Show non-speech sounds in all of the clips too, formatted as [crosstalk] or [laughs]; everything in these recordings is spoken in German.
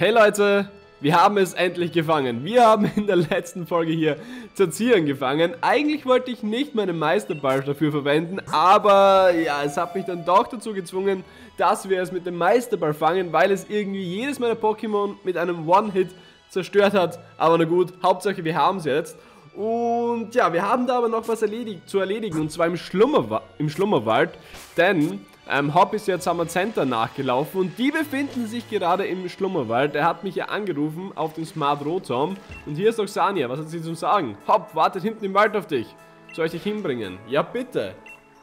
Hey Leute, wir haben es endlich gefangen. Wir haben in der letzten Folge hier Zerzieren gefangen. Eigentlich wollte ich nicht meinen Meisterball dafür verwenden, aber ja, es hat mich dann doch dazu gezwungen, dass wir es mit dem Meisterball fangen, weil es irgendwie jedes meiner Pokémon mit einem One-Hit zerstört hat. Aber na gut, Hauptsache wir haben es jetzt. Und ja, wir haben da aber noch was erledigt, zu erledigen, und zwar im, Schlummerwa im Schlummerwald, denn ähm, Hop ist jetzt am Center nachgelaufen und die befinden sich gerade im Schlummerwald. Er hat mich ja angerufen auf den Smart Rotom und hier ist Sania, was hat sie zu sagen? Hop, wartet hinten im Wald auf dich. Soll ich dich hinbringen? Ja, bitte.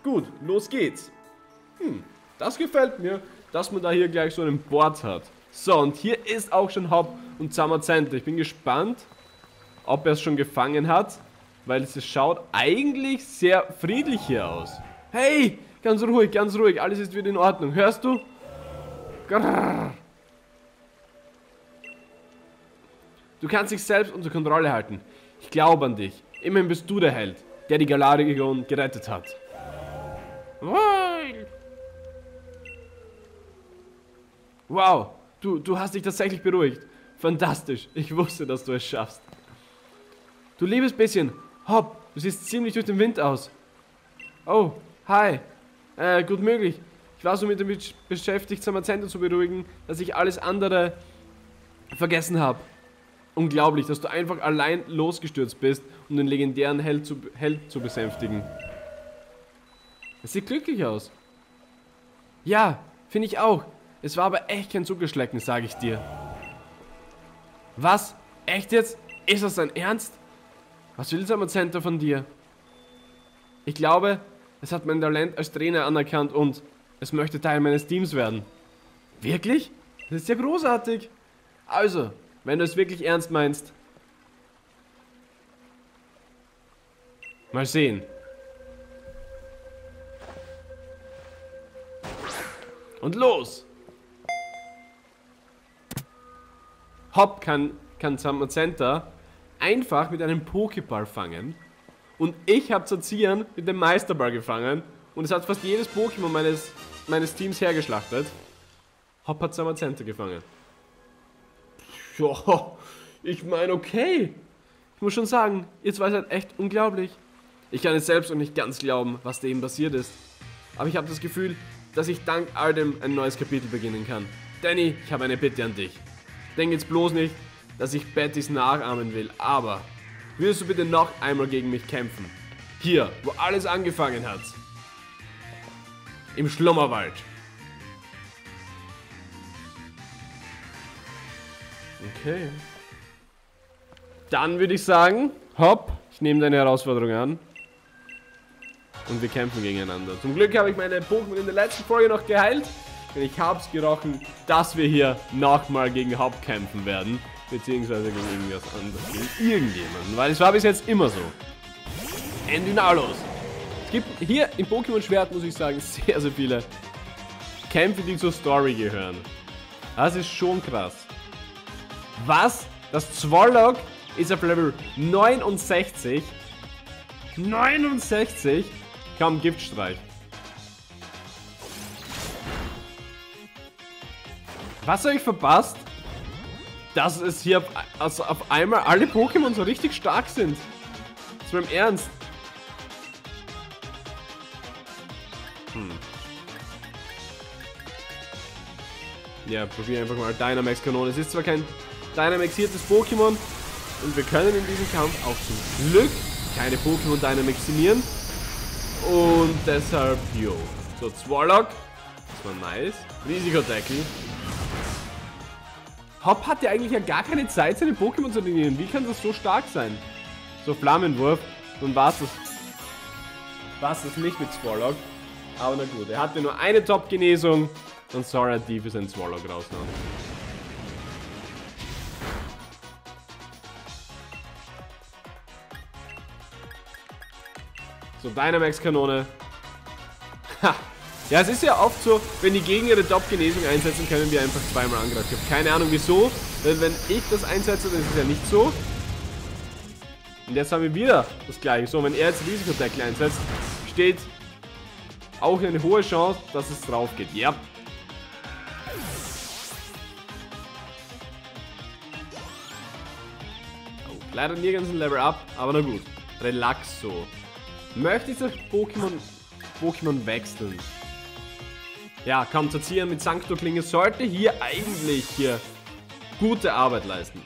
Gut, los geht's. Hm, das gefällt mir, dass man da hier gleich so einen Board hat. So, und hier ist auch schon Hop und Center. Ich bin gespannt, ob er es schon gefangen hat, weil es schaut eigentlich sehr friedlich hier aus. Hey, ganz ruhig, ganz ruhig, alles ist wieder in Ordnung. Hörst du? Grrr. Du kannst dich selbst unter Kontrolle halten. Ich glaube an dich. Immerhin bist du der Held, der die Galarion gerettet hat. Wow, du, du hast dich tatsächlich beruhigt. Fantastisch, ich wusste, dass du es schaffst. Du liebes bisschen, hopp, du siehst ziemlich durch den Wind aus. Oh, hi. Äh, gut möglich. Ich war so mit dem beschäftigt, Samazenta zu beruhigen, dass ich alles andere vergessen habe. Unglaublich, dass du einfach allein losgestürzt bist, um den legendären Held zu, Held zu besänftigen. Es sieht glücklich aus. Ja, finde ich auch. Es war aber echt kein Zuckerschlecken, sage ich dir. Was? Echt jetzt? Ist das dein Ernst? Was will Center von dir? Ich glaube, es hat mein Talent als Trainer anerkannt und es möchte Teil meines Teams werden. Wirklich? Das ist ja großartig. Also, wenn du es wirklich ernst meinst. Mal sehen. Und los! Hopp kann, kann Center einfach mit einem Pokéball fangen. Und ich habe Zazian mit dem Meisterball gefangen. Und es hat fast jedes Pokémon meines, meines Teams hergeschlachtet. Hop hat Samazenta gefangen. Ja, ich meine, okay. Ich muss schon sagen, ihr zwei seid echt unglaublich. Ich kann es selbst noch nicht ganz glauben, was eben passiert ist. Aber ich habe das Gefühl, dass ich dank all dem ein neues Kapitel beginnen kann. Danny, ich habe eine Bitte an dich. Denk jetzt bloß nicht, dass ich Bettys nachahmen will, aber würdest du bitte noch einmal gegen mich kämpfen? Hier, wo alles angefangen hat. Im Schlummerwald. Okay. Dann würde ich sagen, hopp, ich nehme deine Herausforderung an. Und wir kämpfen gegeneinander. Zum Glück habe ich meine Pokémon in der letzten Folge noch geheilt. Denn ich habe es gerochen, dass wir hier nochmal gegen Haupt kämpfen werden. Beziehungsweise gegen irgendwas anderes. Gegen irgendjemanden. Weil es war bis jetzt immer so. Endynalos. Es gibt hier im Pokémon Schwert, muss ich sagen, [laughs] sehr, sehr viele Kämpfe, die zur Story gehören. Das ist schon krass. Was? Das Zwollock ist auf Level 69. 69? Kaum Giftstreich. Was habe ich verpasst? Dass es hier also auf einmal alle Pokémon so richtig stark sind. Das war im Ernst. Hm. Ja, probier einfach mal Dynamax-Kanone. Es ist zwar kein Dynamaxiertes Pokémon und wir können in diesem Kampf auch zum Glück keine Pokémon Dynamaximieren. Und deshalb, yo. So, Zwollock. Das war nice. Risiko-Tackle. Hop hat ja eigentlich ja gar keine Zeit, seine Pokémon zu trainieren. Wie kann das so stark sein? So, Flammenwurf. Dann war es das. War's das nicht mit Swallow. Aber na gut, er hatte nur eine Top-Genesung. Und Sora D für seinen Swallow rausgehauen. So, Dynamax-Kanone. Ha! Ja, es ist ja oft so, wenn die Gegner ihre Top-Genesung einsetzen, können wir einfach zweimal angreifen. Ich habe keine Ahnung wieso, denn wenn ich das einsetze, dann ist es ja nicht so. Und jetzt haben wir wieder das gleiche. So, wenn er jetzt Risikotackle einsetzt, steht auch eine hohe Chance, dass es drauf geht. Ja. Leider nirgends ein Level Up, aber na gut. Relaxo. Möchte ich das Pokémon Pokémon wechseln? Ja, Zieren mit Sancto-Klinge sollte hier eigentlich hier gute Arbeit leisten.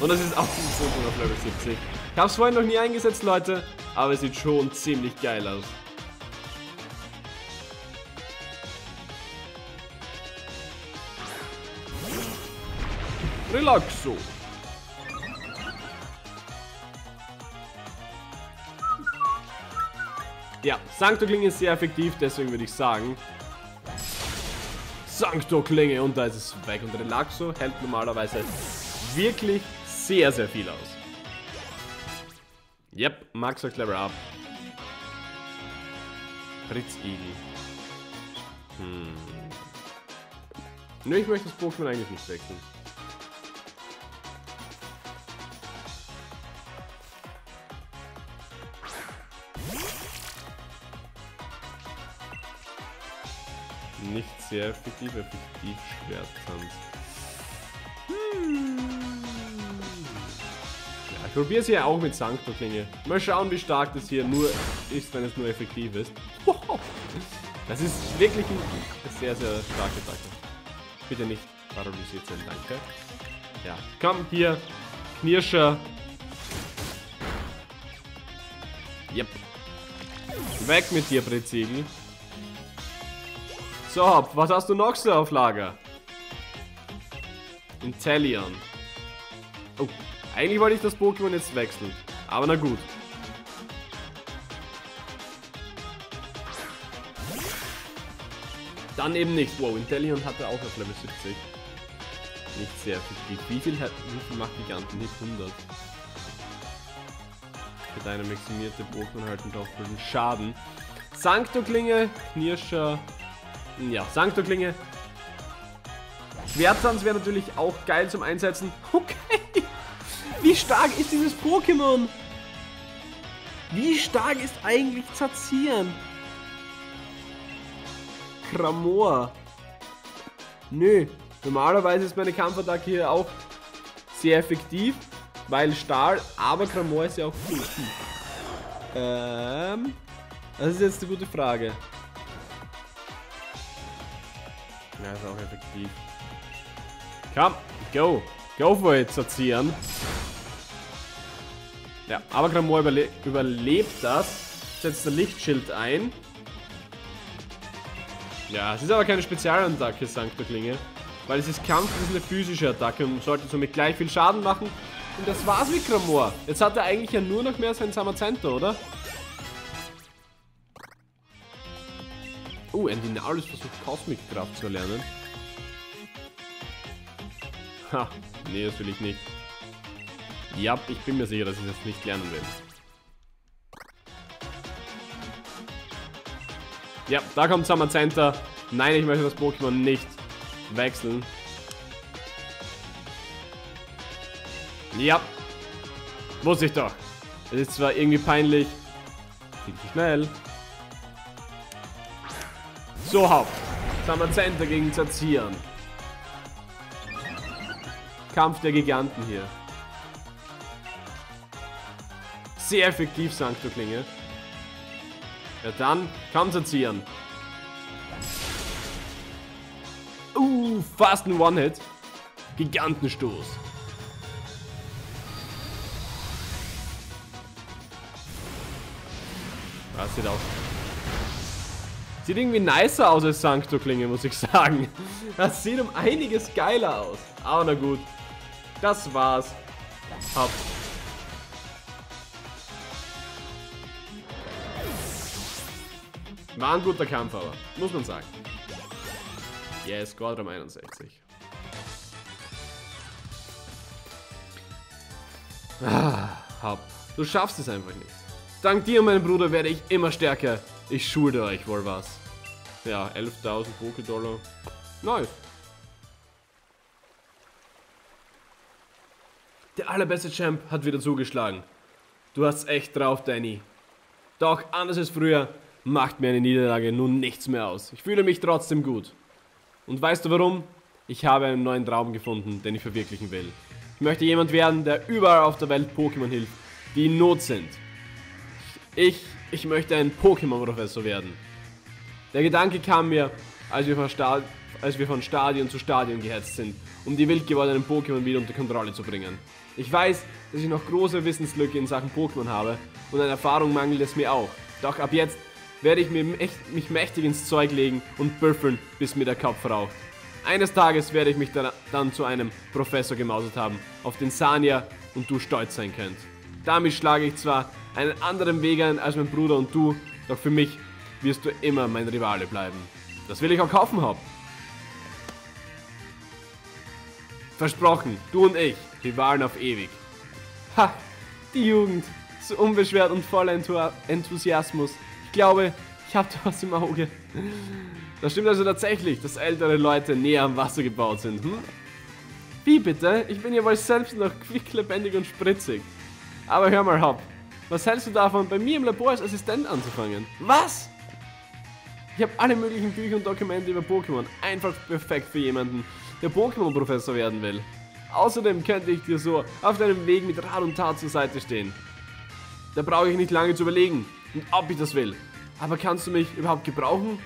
Und das ist auch ein Pokémon auf Level 70. Ich habe es vorhin noch nie eingesetzt, Leute, aber es sieht schon ziemlich geil aus. Relaxo. Ja, Sancto-Klinge ist sehr effektiv, deswegen würde ich sagen. Sancto-Klinge und da ist es weg. Und Relaxo hält normalerweise wirklich sehr, sehr viel aus. Yep, Max sagt Level Up. Fritz Igel. Hm. Nö, ich möchte das Pokémon eigentlich nicht wechseln. Nicht sehr effektiv, effektiv Schwerttanz. Hm. Ja, ich probiere es hier auch mit Sancto-Klinge. Mal schauen, wie stark das hier nur ist, wenn es nur effektiv ist. [laughs] Das ist wirklich eine sehr, sehr starke Attacke. Bitte nicht paralysiert sein, danke. Ja, komm, hier, Knirscher. Yep. Weg mit dir, Brezegel. So, was hast du noch so auf Lager? Intellion. Oh, eigentlich wollte ich das Pokémon jetzt wechseln. Aber na gut. Dann eben nicht. Wow, Intellion hatte auch auf Level 70. Nicht sehr effektiv. Wie viel, hat, wie viel macht Giganten? Nicht 100. Für deine maximierte Pokémon halten doppelten Schaden. Sancto-Klinge, Knirscher, ja, Sancto-Klinge. Schwertanz wäre natürlich auch geil zum Einsetzen. Okay. Wie stark ist dieses Pokémon? Wie stark ist eigentlich Zazieren? Kramor. Nö. Normalerweise ist meine Kampfattacke hier auch sehr effektiv, weil Stahl, aber Kramor ist ja auch gut. Ähm, das ist jetzt eine gute Frage. Ja, ist auch effektiv. Komm, go. Go for it, Zazieren. Ja, aber Gramor überle überlebt das. Setzt der Lichtschild ein. Ja, es ist aber keine Spezialattacke, Sancto-Klinge. Weil es ist Kampf, es ist eine physische Attacke und sollte somit gleich viel Schaden machen. Und das war's mit Gramor. Jetzt hat er eigentlich ja nur noch mehr sein Samazento, oder? Oh, Endinalus versucht Cosmic Kraft zu erlernen. Ha, nee, das will ich nicht. Ja, ich bin mir sicher, dass ich das nicht lernen will. Ja, da kommt Summer Center. Nein, ich möchte das Pokémon nicht wechseln. Ja. Wusste ich doch. Es ist zwar irgendwie peinlich. Viel zu schnell. So, Haupt. Samazenta gegen Zazieren. Kampf der Giganten hier. Sehr effektiv, Sancto-Klinge. Ja dann, komm Zazieren. Uh, fast ein One-Hit. Gigantenstoß. Das sieht auch Sieht irgendwie nicer aus als Sancto-Klinge, muss ich sagen. Das sieht um einiges geiler aus. Aber na gut. Das war's. Hab. War ein guter Kampf aber, muss man sagen. Yes, Squadron 61. Ah, Hab. Du schaffst es einfach nicht. Dank dir, mein Bruder, werde ich immer stärker. Ich schulde euch wohl was. Ja, 11.000 Poké-Dollar. Nice. Der allerbeste Champ hat wieder zugeschlagen. Du hast echt drauf, Danny. Doch, anders als früher, macht mir eine Niederlage nun nichts mehr aus. Ich fühle mich trotzdem gut. Und weißt du warum? Ich habe einen neuen Traum gefunden, den ich verwirklichen will. Ich möchte jemand werden, der überall auf der Welt Pokémon hilft, die in Not sind. Ich, ich möchte ein Pokémon-Professor werden. Der Gedanke kam mir, als wir, als wir von Stadion zu Stadion gehetzt sind, um die wild gewordenen Pokémon wieder unter Kontrolle zu bringen. Ich weiß, dass ich noch große Wissenslücke in Sachen Pokémon habe und an Erfahrung mangelt es mir auch. Doch ab jetzt werde ich mich mächtig ins Zeug legen und büffeln, bis mir der Kopf raucht. Eines Tages werde ich mich dann zu einem Professor gemausert haben, auf den Sania und du stolz sein könnt. Damit schlage ich zwar einen anderen Weg ein als mein Bruder und du, doch für mich wirst du immer mein Rivale bleiben. Das will ich auch kaufen haben. Versprochen, du und ich, Rivalen auf ewig. Ha, die Jugend, so unbeschwert und voller Enthusiasmus. Ich glaube, ich habe da was im Auge. Das stimmt also tatsächlich, dass ältere Leute näher am Wasser gebaut sind, hm? Wie bitte? Ich bin ja wohl selbst noch quicklebendig und spritzig. Aber hör mal, Hop. Was hältst du davon, bei mir im Labor als Assistent anzufangen? Was? Ich habe alle möglichen Bücher und Dokumente über Pokémon. Einfach perfekt für jemanden, der Pokémon-Professor werden will. Außerdem könnte ich dir so auf deinem Weg mit Rat und Tat zur Seite stehen. Da brauche ich nicht lange zu überlegen und ob ich das will. Aber kannst du mich überhaupt gebrauchen?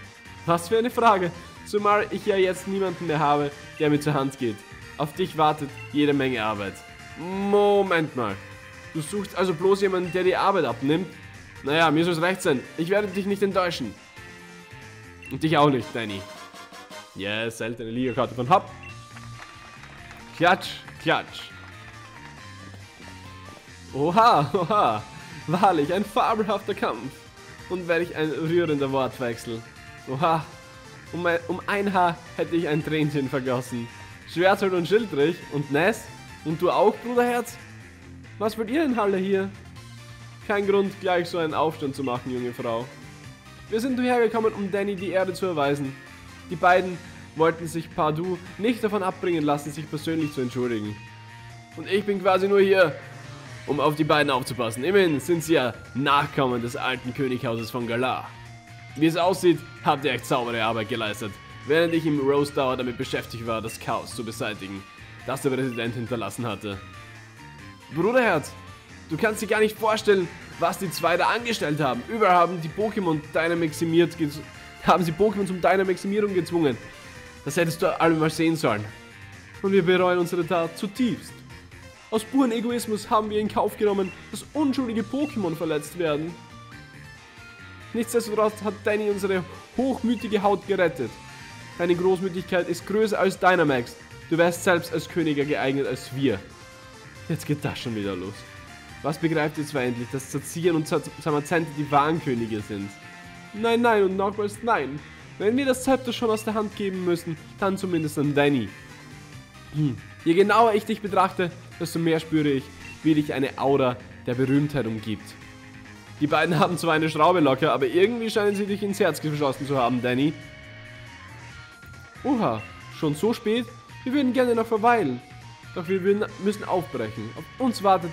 Was für eine Frage. Zumal ich ja jetzt niemanden mehr habe, der mir zur Hand geht. Auf dich wartet jede Menge Arbeit. Moment mal. Du suchst also bloß jemanden, der die Arbeit abnimmt? Naja, mir soll es recht sein. Ich werde dich nicht enttäuschen. Und dich auch nicht, Danny. Yes, seltene Liga-Karte von Hop. Klatsch, klatsch. Oha, oha. Wahrlich, ein fabelhafter Kampf. Und welch ein rührender Wortwechsel. Oha, um ein, um ein Haar hätte ich ein Tränchen vergossen. Schwerthold und Schildrich und Ness? Und du auch, Bruderherz? Was wollt ihr in Halle hier? Kein Grund, gleich so einen Aufstand zu machen, junge Frau. Wir sind hergekommen, um Danny die Erde zu erweisen. Die beiden wollten sich Pardu nicht davon abbringen lassen, sich persönlich zu entschuldigen. Und ich bin quasi nur hier, um auf die beiden aufzupassen. Immerhin sind sie ja Nachkommen des alten Könighauses von Galar. Wie es aussieht, habt ihr echt saubere Arbeit geleistet, während ich im Rose Tower damit beschäftigt war, das Chaos zu beseitigen, das der Präsident hinterlassen hatte. Bruderherz, du kannst dir gar nicht vorstellen, was die zwei da angestellt haben. Überall haben die Pokémon Dynamaximiert, haben sie Pokémon zum Dynamaximierung gezwungen. Das hättest du alle sehen sollen. Und wir bereuen unsere Tat zutiefst. Aus puren Egoismus haben wir in Kauf genommen, dass unschuldige Pokémon verletzt werden. Nichtsdestotrotz hat Danny unsere hochmütige Haut gerettet. Deine Großmütigkeit ist größer als Dynamax. Du wärst selbst als Königer geeignet als wir. Jetzt geht das schon wieder los. Was begreift ihr zwar endlich, dass Zazian und Samazente die wahren Könige sind? Nein, nein und nochmals nein. Wenn wir das Zepter schon aus der Hand geben müssen, dann zumindest an Danny. Hm. Je genauer ich dich betrachte, desto mehr spüre ich, wie dich eine Aura der Berühmtheit umgibt. Die beiden haben zwar eine Schraube locker, aber irgendwie scheinen sie dich ins Herz geschossen zu haben, Danny. Oha, schon so spät? Wir würden gerne noch verweilen. Doch wir müssen aufbrechen. Auf uns wartet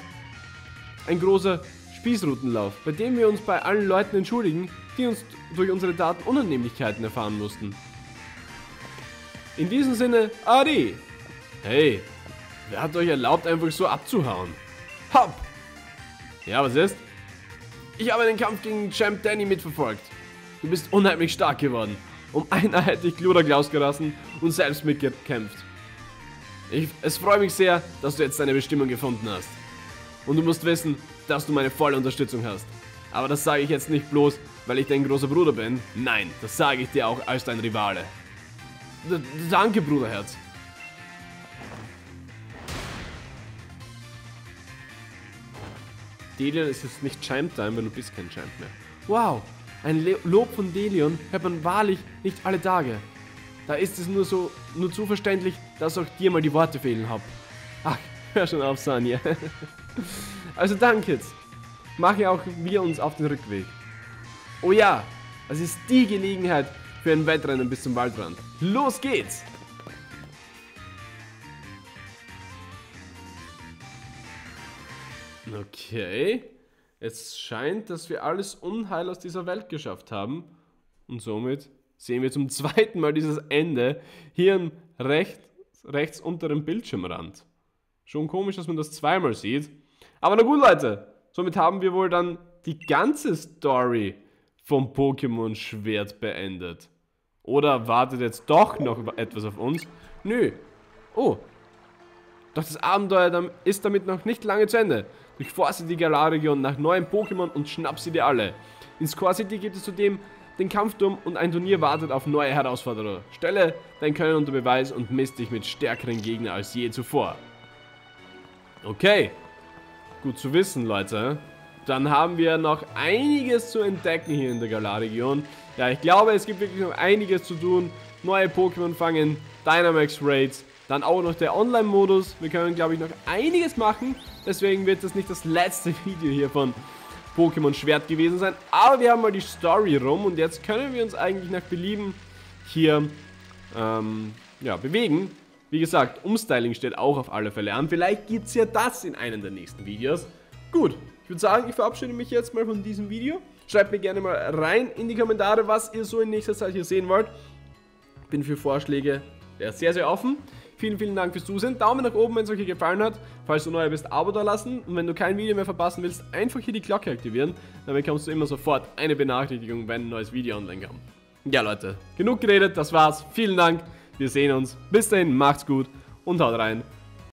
ein großer Spießrutenlauf, bei dem wir uns bei allen Leuten entschuldigen, die uns durch unsere Daten Unannehmlichkeiten erfahren mussten. In diesem Sinne, Adi! Hey, wer hat euch erlaubt, einfach so abzuhauen? Hopp! Ja, was ist? Ich habe den Kampf gegen Champ Danny mitverfolgt. Du bist unheimlich stark geworden. Um [laughs] einer hätte ich Glurak ausgelassen und selbst mitgekämpft. Ich, es freut mich sehr, dass du jetzt deine Bestimmung gefunden hast. Und du musst wissen, dass du meine volle Unterstützung hast. Aber das sage ich jetzt nicht bloß, weil ich dein großer Bruder bin. Nein, das sage ich dir auch als dein Rivale. D danke, Bruderherz. Delion ist jetzt nicht Chime Time, weil du bist kein Chime mehr. Wow, ein Le Lob von Delion hört man wahrlich nicht alle Tage. Da ist es nur so, nur zu verständlich, dass auch dir mal die Worte fehlen hab. Ach, hör schon auf, Sanja. [laughs] also danke jetzt. Machen auch wir uns auf den Rückweg. Oh ja, das ist die Gelegenheit für ein Wettrennen bis zum Waldrand. Los geht's! Okay. Es scheint, dass wir alles Unheil aus dieser Welt geschafft haben. Und somit sehen wir zum [laughs] zweiten Mal dieses Ende hier rechts, rechts unter dem Bildschirmrand. Schon komisch, dass man das zweimal sieht. Aber na gut, Leute. Somit haben wir wohl dann die ganze Story vom Pokémon Schwert beendet. Oder wartet jetzt doch noch etwas auf uns? Nö. Oh. Doch das Abenteuer ist damit noch nicht lange zu Ende. Durchforste die Galar-Region nach neuen Pokémon und schnapp sie dir alle. In Square City gibt es zudem den Kampfturm und ein Turnier wartet auf neue Herausforderer. Stelle dein Können unter Beweis und misst dich mit stärkeren Gegnern als je zuvor. Okay. Gut zu wissen, Leute. Dann haben wir noch einiges zu entdecken hier in der Galar-Region. Ja, ich glaube, es gibt wirklich noch einiges zu tun. Neue Pokémon fangen, Dynamax Raids, dann auch noch der Online-Modus. Wir können, glaube ich, noch einiges machen. Deswegen wird das nicht das letzte [laughs] Video hier von Pokémon Schwert gewesen sein. Aber wir haben mal die Story rum und jetzt können wir uns eigentlich nach Belieben hier ähm, ja, bewegen. Wie gesagt, Umstyling steht auch auf alle Fälle an. Vielleicht gibt es ja das in einem der nächsten Videos. Gut, ich würde sagen, ich verabschiede mich jetzt mal von diesem Video. Schreibt mir gerne mal rein in die Kommentare, was ihr so in nächster Zeit hier sehen wollt. Bin für Vorschläge sehr, sehr offen. Vielen, vielen Dank fürs Zusehen. Daumen nach oben, wenn es euch gefallen hat. Falls du neu bist, Abo da lassen. Und wenn du kein Video mehr verpassen willst, einfach hier die Glocke aktivieren. Dann bekommst du immer sofort eine Benachrichtigung, wenn ein neues Video online kommt. Ja, Leute, genug geredet, das war's. Vielen Dank. Wir sehen uns. Bis dahin, macht's gut und haut rein.